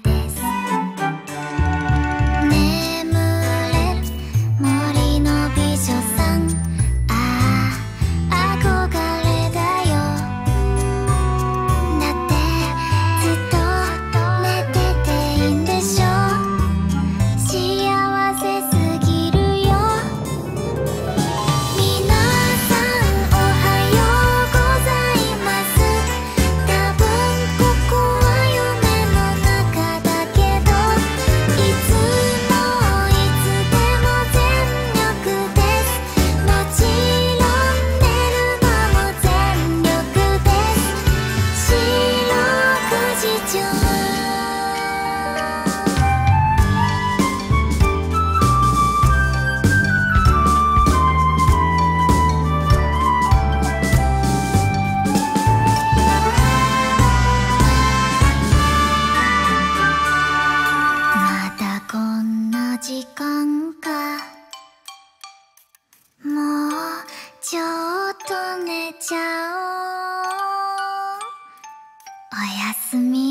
です時間か。もうちょっと寝ちゃおう。おやすみ。